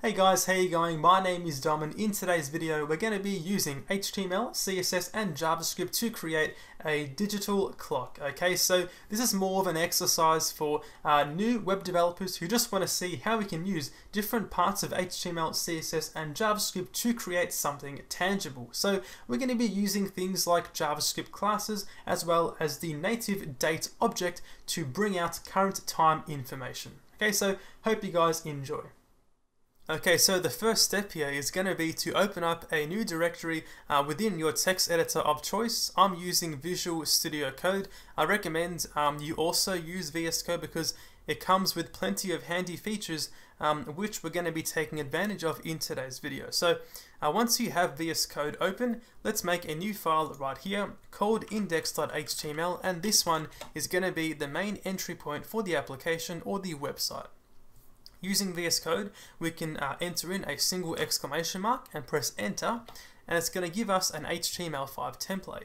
Hey guys, how you going? My name is Dom and in today's video we're going to be using HTML, CSS and JavaScript to create a digital clock. Okay, so this is more of an exercise for uh, new web developers who just want to see how we can use different parts of HTML, CSS and JavaScript to create something tangible. So we're going to be using things like JavaScript classes as well as the native date object to bring out current time information. Okay, so hope you guys enjoy. Okay, so the first step here is going to be to open up a new directory uh, within your text editor of choice. I'm using Visual Studio Code. I recommend um, you also use VS Code because it comes with plenty of handy features um, which we're going to be taking advantage of in today's video. So uh, once you have VS Code open, let's make a new file right here called index.html and this one is going to be the main entry point for the application or the website. Using VS Code, we can uh, enter in a single exclamation mark and press enter, and it's going to give us an HTML5 template.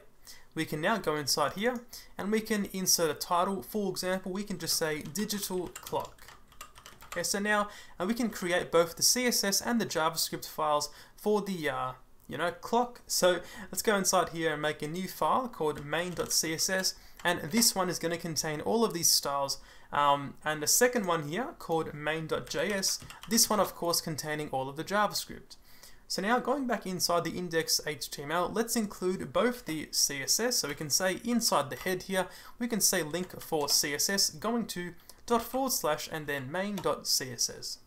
We can now go inside here and we can insert a title. For example, we can just say digital clock. Okay, so now uh, we can create both the CSS and the JavaScript files for the uh, you know clock. So let's go inside here and make a new file called main.css, and this one is going to contain all of these styles um, and the second one here called main.js, this one of course containing all of the JavaScript. So now going back inside the index HTML, let's include both the CSS. So we can say inside the head here, we can say link for CSS going to dot forward slash and then main.css.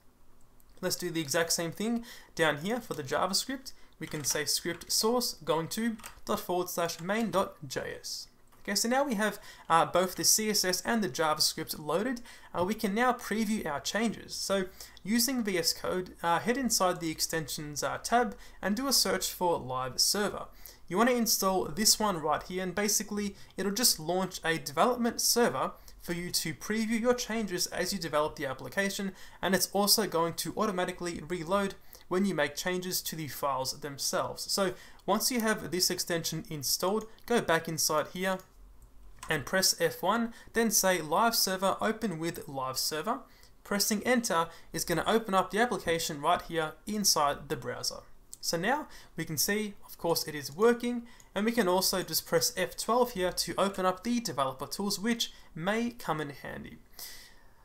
Let's do the exact same thing down here for the JavaScript. We can say script source going to dot forward slash main.js. Okay, so now we have uh, both the CSS and the JavaScript loaded. Uh, we can now preview our changes. So using VS Code, uh, head inside the extensions uh, tab and do a search for live server. You want to install this one right here and basically it'll just launch a development server for you to preview your changes as you develop the application and it's also going to automatically reload when you make changes to the files themselves. So once you have this extension installed, go back inside here and press F1, then say live server open with live server. Pressing enter is going to open up the application right here inside the browser. So now we can see, of course, it is working, and we can also just press F12 here to open up the developer tools, which may come in handy.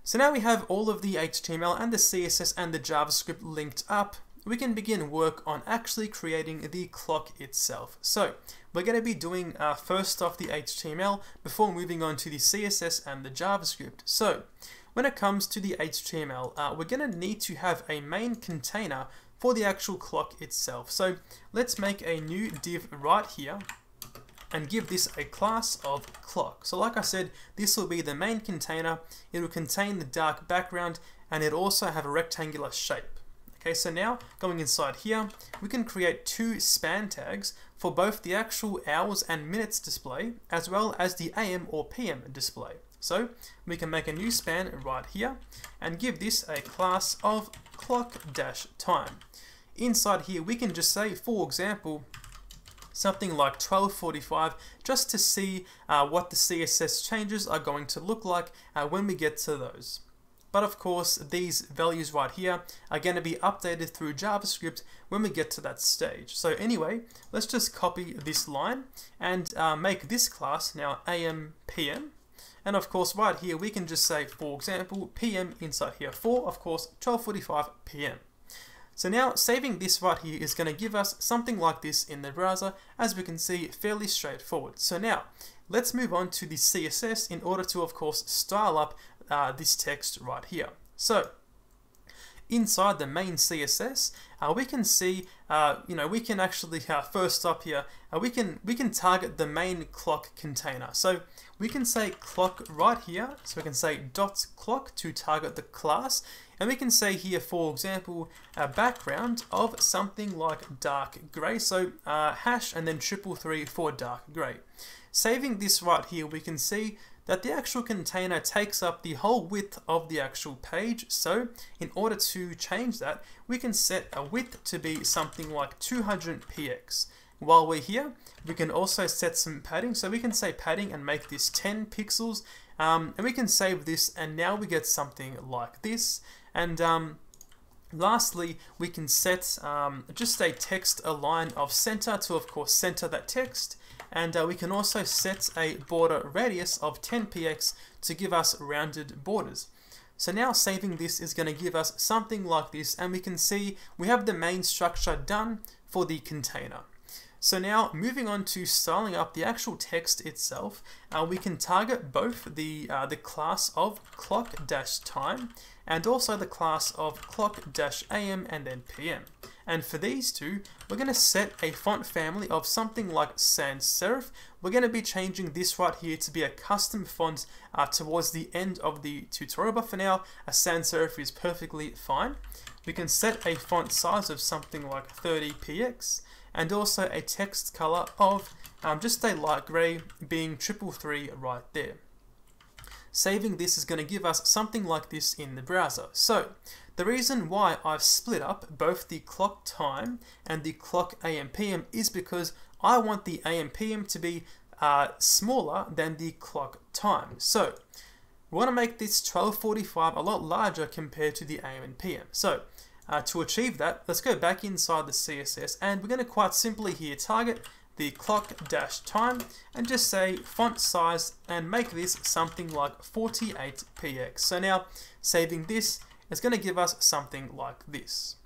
So now we have all of the HTML and the CSS and the JavaScript linked up, we can begin work on actually creating the clock itself. So we're going to be doing uh, first off the HTML before moving on to the CSS and the JavaScript. So when it comes to the HTML, uh, we're going to need to have a main container for the actual clock itself. So let's make a new div right here and give this a class of clock. So like I said, this will be the main container. It will contain the dark background and it also have a rectangular shape. Okay, so now going inside here, we can create two span tags for both the actual hours and minutes display as well as the AM or PM display. So we can make a new span right here and give this a class of clock-time. Inside here, we can just say, for example, something like 1245 just to see uh, what the CSS changes are going to look like uh, when we get to those. But of course, these values right here are going to be updated through JavaScript when we get to that stage. So anyway, let's just copy this line and uh, make this class now AM PM. And of course, right here, we can just say, for example, PM inside here for, of course, 12.45 PM. So now saving this right here is going to give us something like this in the browser, as we can see, fairly straightforward. So now, let's move on to the CSS in order to, of course, style up uh, this text right here. So inside the main CSS, uh, we can see, uh, you know, we can actually uh, first up here, uh, we can we can target the main clock container. So we can say clock right here. So we can say dot clock to target the class, and we can say here, for example, a background of something like dark gray. So uh, hash and then triple three for dark gray. Saving this right here, we can see that the actual container takes up the whole width of the actual page. So in order to change that, we can set a width to be something like 200 px. While we're here, we can also set some padding. So we can say padding and make this 10 pixels. Um, and we can save this and now we get something like this. And um, Lastly, we can set um, just a text align of center to, of course, center that text. And uh, we can also set a border radius of 10 px to give us rounded borders. So now saving this is going to give us something like this and we can see we have the main structure done for the container. So now moving on to styling up the actual text itself, uh, we can target both the, uh, the class of clock-time and also the class of clock-am and then pm. And for these two, we're going to set a font family of something like sans serif. We're going to be changing this right here to be a custom font uh, towards the end of the tutorial, but for now, a sans serif is perfectly fine. We can set a font size of something like 30px, and also a text color of um, just a light gray being triple three right there. Saving this is going to give us something like this in the browser. So the reason why I've split up both the clock time and the clock AM PM is because I want the AM PM to be uh, smaller than the clock time. So we want to make this 1245 a lot larger compared to the AM and PM. So uh, to achieve that, let's go back inside the CSS and we're going to quite simply here target the clock dash time and just say font size and make this something like 48px. So now saving this is going to give us something like this.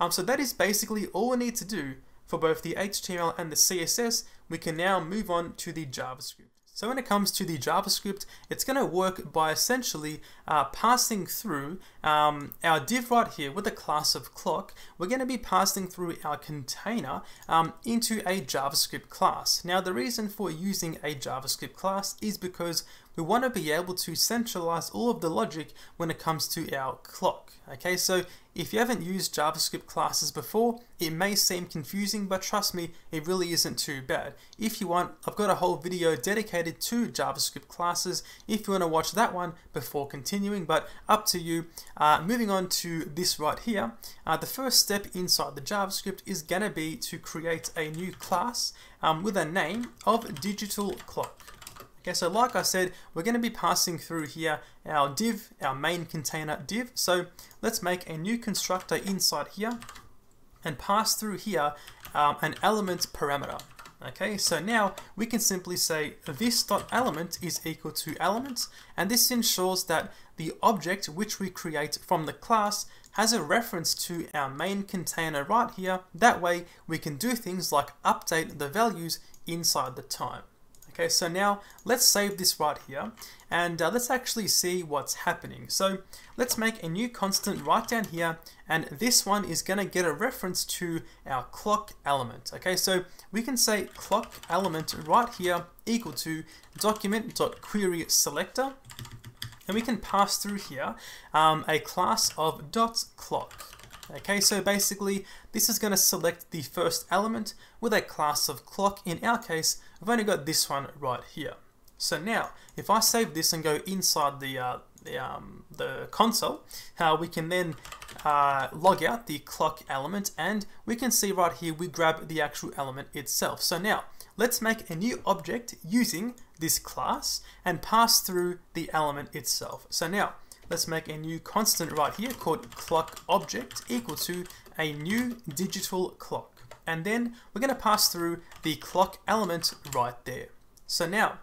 Um, so that is basically all we need to do for both the HTML and the CSS. We can now move on to the JavaScript. So when it comes to the JavaScript, it's going to work by essentially uh, passing through um, our div right here with the class of clock. We're going to be passing through our container um, into a JavaScript class. Now the reason for using a JavaScript class is because we want to be able to centralize all of the logic when it comes to our clock. Okay, so if you haven't used JavaScript classes before, it may seem confusing, but trust me, it really isn't too bad. If you want, I've got a whole video dedicated to JavaScript classes if you want to watch that one before continuing, but up to you. Uh, moving on to this right here, uh, the first step inside the JavaScript is going to be to create a new class um, with a name of digital clock. Okay, so like I said, we're going to be passing through here our div, our main container div. So let's make a new constructor inside here and pass through here um, an element parameter. Okay, so now we can simply say this dot element is equal to elements, and this ensures that the object which we create from the class has a reference to our main container right here. That way we can do things like update the values inside the time. Okay, so now let's save this right here and uh, let's actually see what's happening. So let's make a new constant right down here and this one is going to get a reference to our clock element. Okay, so we can say clock element right here equal to document.query selector and we can pass through here um, a class of dot clock. Okay, so basically this is going to select the first element with a class of clock. In our case, I've only got this one right here. So now, if I save this and go inside the, uh, the, um, the console, uh, we can then uh, log out the clock element and we can see right here we grab the actual element itself. So now, let's make a new object using this class and pass through the element itself. So now, let's make a new constant right here called clock object equal to a new digital clock. And then we're going to pass through the clock element right there. So now,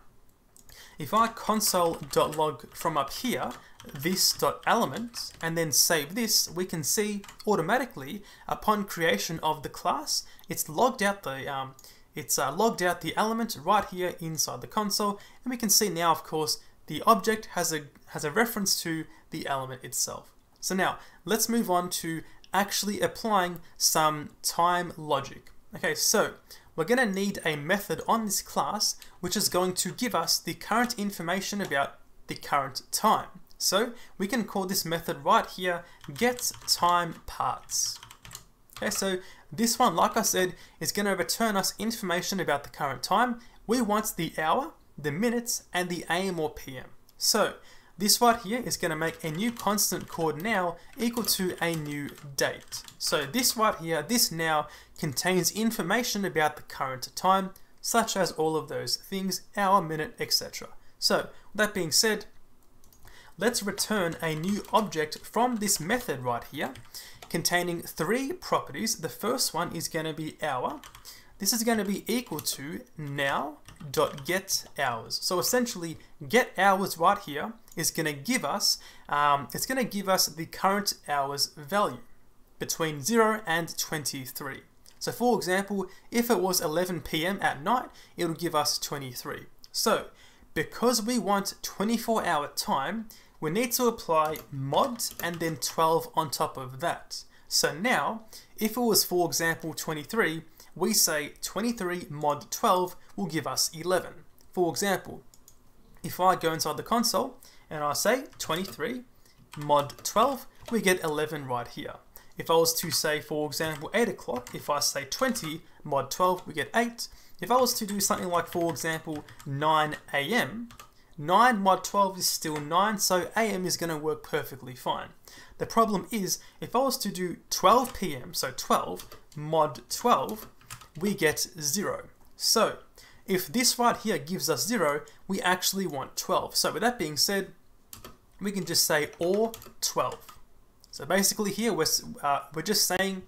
if I console.log from up here, this.element, and then save this, we can see automatically upon creation of the class, it's logged out the um, it's uh, logged out the element right here inside the console, and we can see now, of course, the object has a, has a reference to the element itself. So now, let's move on to actually applying some time logic. Okay, so we're going to need a method on this class which is going to give us the current information about the current time. So we can call this method right here get time parts. Okay, so this one, like I said, is going to return us information about the current time. We want the hour, the minutes, and the AM or PM. So this right here is going to make a new constant called now equal to a new date. So this right here, this now contains information about the current time, such as all of those things, hour, minute, etc. So that being said, let's return a new object from this method right here containing three properties. The first one is going to be hour. This is going to be equal to now dot get hours. So essentially, get hours right here is going to give us um, it's going to give us the current hours value between 0 and 23. So for example, if it was 11 p.m. at night, it will give us 23. So because we want 24 hour time, we need to apply mod and then 12 on top of that. So now, if it was for example 23, we say 23 mod 12 will give us 11. For example, if I go inside the console and I say 23 mod 12, we get 11 right here. If I was to say, for example, 8 o'clock, if I say 20 mod 12, we get 8. If I was to do something like, for example, 9 a.m., 9 mod 12 is still 9, so AM is going to work perfectly fine. The problem is, if I was to do 12 PM, so 12, mod 12, we get 0. So, if this right here gives us 0, we actually want 12. So with that being said, we can just say OR 12. So basically here, we're, uh, we're just saying,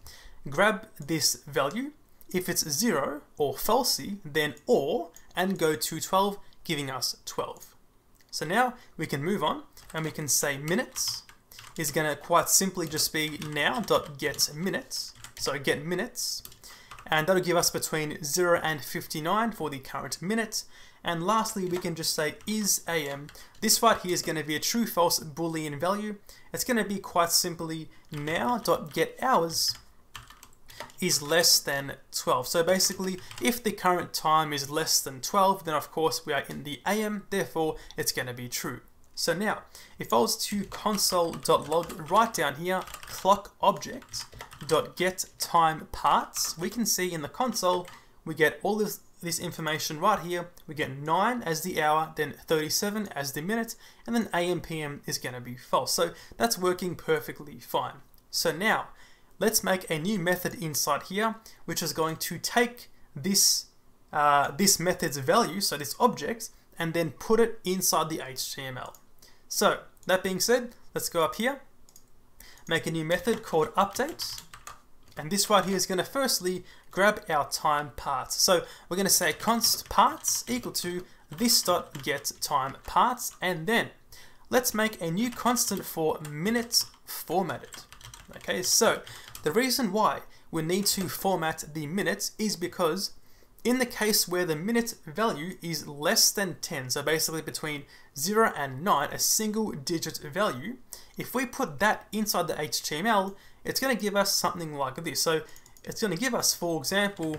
grab this value. If it's 0 or falsy, then OR and go to 12, giving us 12. So now we can move on and we can say minutes is going to quite simply just be now dot get minutes. So get minutes and that'll give us between 0 and 59 for the current minute. And lastly, we can just say is AM. This right here is going to be a true false boolean value. It's going to be quite simply now dot get hours is less than 12. So basically, if the current time is less than 12, then of course we are in the AM, therefore it's going to be true. So now, if I was to console.log right down here, clock object dot get time parts, we can see in the console we get all this, this information right here. We get 9 as the hour, then 37 as the minute, and then AM PM is going to be false. So that's working perfectly fine. So now, let's make a new method inside here, which is going to take this, uh, this method's value, so this object, and then put it inside the HTML. So, that being said, let's go up here, make a new method called update, and this right here is going to firstly grab our time parts. So we're going to say const parts equal to this dot get time parts, and then let's make a new constant for minutes formatted. Okay, so the reason why we need to format the minutes is because in the case where the minute value is less than 10, so basically between 0 and 9, a single digit value, if we put that inside the HTML, it's going to give us something like this. So it's going to give us, for example,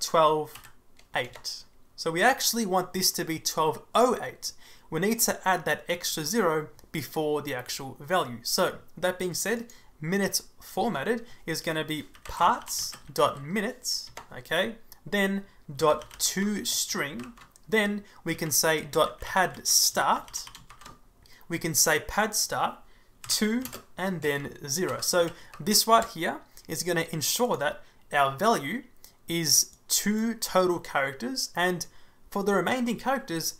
12.8. So we actually want this to be 12.08. We need to add that extra zero before the actual value. So that being said, minutes formatted is going to be parts dot minutes, okay, then dot to string, then we can say dot pad start, we can say pad start, 2 and then 0. So this right here is going to ensure that our value is two total characters and for the remaining characters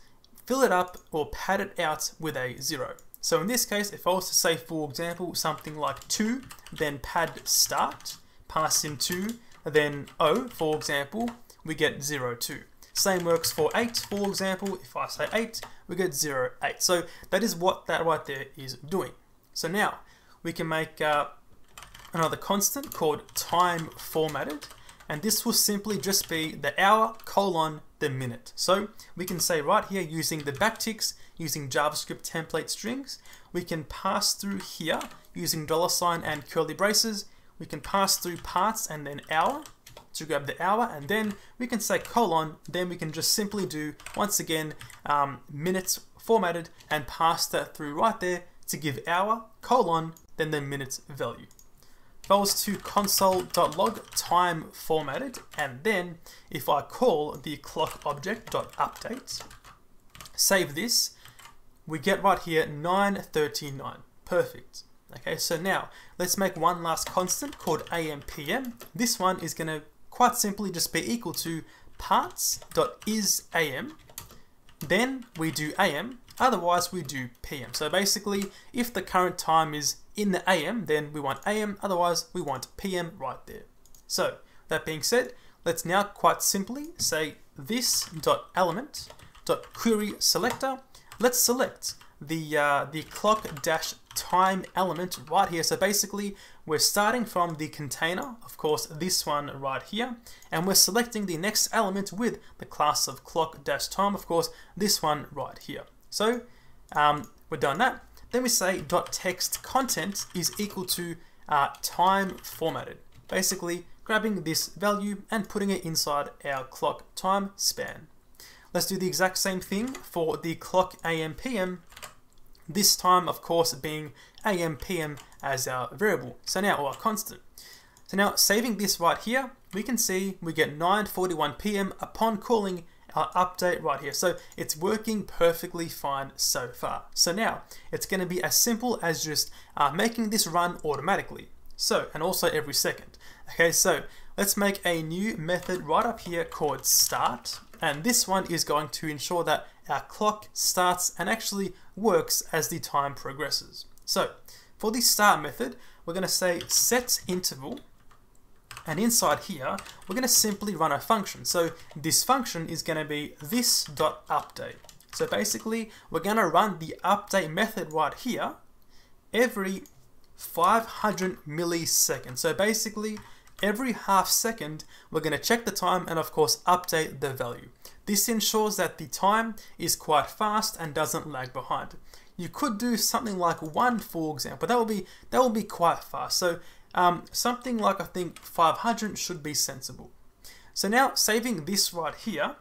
fill it up or pad it out with a 0. So in this case, if I was to say, for example, something like 2, then pad start, pass in 2, then O, for example, we get 0, 2. Same works for 8, for example, if I say 8, we get 0, 8. So that is what that right there is doing. So now we can make uh, another constant called time formatted and this will simply just be the hour colon the minute. So we can say right here using the backticks, using JavaScript template strings, we can pass through here using dollar sign and curly braces, we can pass through parts and then hour to grab the hour and then we can say colon, then we can just simply do once again um, minutes formatted and pass that through right there to give hour, colon, then the minute value. If I was to console.log time formatted, and then if I call the clock object.update, save this, we get right here 939. Perfect. Okay, so now let's make one last constant called AMPM. This one is going to quite simply just be equal to parts.isAM. Then we do AM, otherwise we do PM. So basically, if the current time is in the AM, then we want AM, otherwise we want PM right there. So that being said, let's now quite simply say this dot element dot query selector. Let's select the uh, the clock dash time element right here. So basically, we're starting from the container, of course, this one right here, and we're selecting the next element with the class of clock dash time, of course, this one right here. So um, we're done that. Then we say dot text content is equal to uh, time formatted. Basically, grabbing this value and putting it inside our clock time span. Let's do the exact same thing for the clock AM PM this time, of course, being AM, PM as our variable. So now, our constant. So now, saving this right here, we can see we get 9.41 PM upon calling our update right here. So it's working perfectly fine so far. So now, it's going to be as simple as just uh, making this run automatically. So, and also every second. Okay, so let's make a new method right up here called start. And this one is going to ensure that our clock starts and actually works as the time progresses. So for the start method, we're going to say set interval and inside here, we're going to simply run a function. So this function is going to be this dot update. So basically, we're going to run the update method right here every 500 milliseconds. So basically, every half second, we're going to check the time and of course update the value. This ensures that the time is quite fast and doesn't lag behind. You could do something like one, for example. That will be that will be quite fast. So um, something like I think 500 should be sensible. So now saving this right here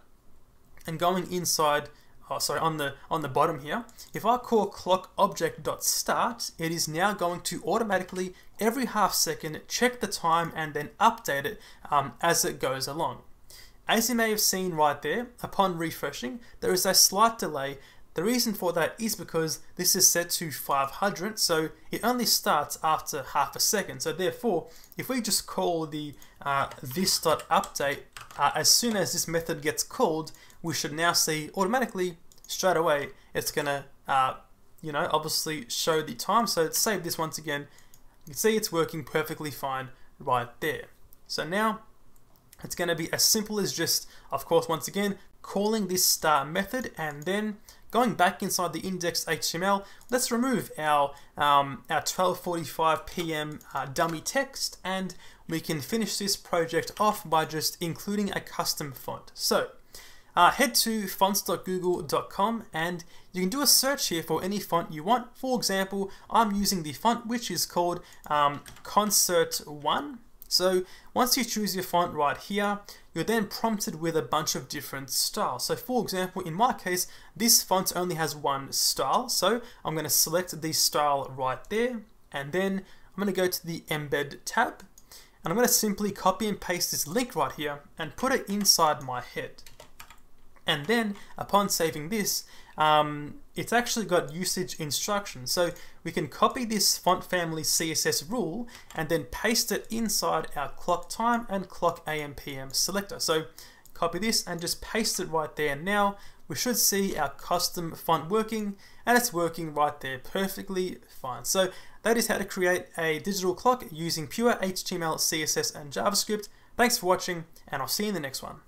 and going inside oh, sorry, on the on the bottom here, if I call clock object dot start, it is now going to automatically every half second check the time and then update it um, as it goes along. As you may have seen right there, upon refreshing, there is a slight delay. The reason for that is because this is set to 500, so it only starts after half a second. So therefore, if we just call the uh, this.update, uh, as soon as this method gets called, we should now see automatically straight away it's gonna uh, you know obviously show the time. So let's save this once again. You can see it's working perfectly fine right there. So now it's to be as simple as just of course once again calling this start method and then going back inside the index HTML let's remove our um, our 12:45 p.m. Uh, dummy text and we can finish this project off by just including a custom font so uh, head to fonts.google.com and you can do a search here for any font you want. For example, I'm using the font which is called um, Concert One. So once you choose your font right here, you're then prompted with a bunch of different styles. So for example, in my case, this font only has one style. So I'm going to select the style right there. And then I'm going to go to the embed tab. And I'm going to simply copy and paste this link right here and put it inside my head. And then upon saving this, um, it's actually got usage instructions. So we can copy this font family CSS rule and then paste it inside our clock time and clock AM PM selector. So copy this and just paste it right there. Now we should see our custom font working and it's working right there perfectly fine. So that is how to create a digital clock using pure HTML, CSS and JavaScript. Thanks for watching and I'll see you in the next one.